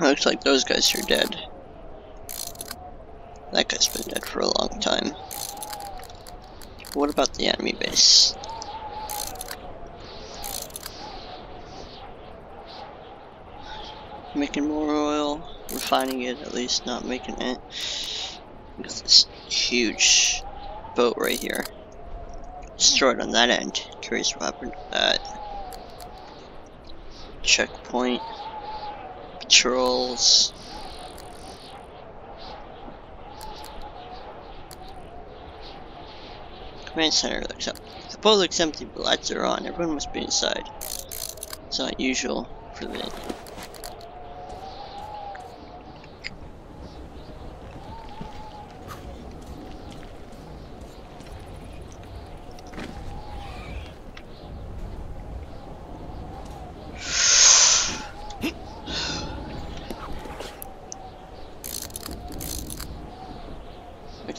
Looks like those guys are dead. That guy's been dead for a long time. What about the enemy base? Making more oil, refining it at least, not making it. Got this huge boat right here. Destroyed on that end. Curious what happened to that. Checkpoint. Patrols. Command center looks up. The boat looks empty, but lights are on. Everyone must be inside. It's not usual for the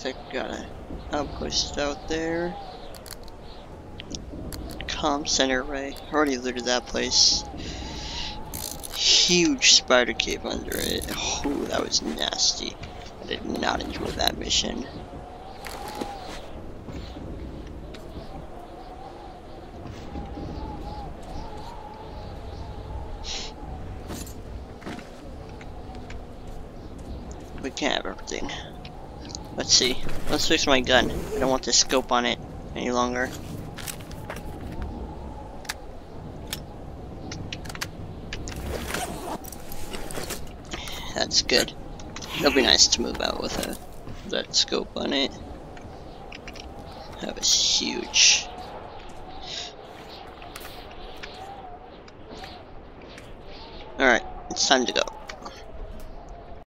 We got a outpost out there. Com center right. Already looted that place. Huge spider cave under it. Oh, that was nasty. I did not enjoy that mission. We can't have everything. Let's see. Let's fix my gun. I don't want the scope on it any longer. That's good. It'll be nice to move out with a that scope on it. That was huge. Alright, it's time to go.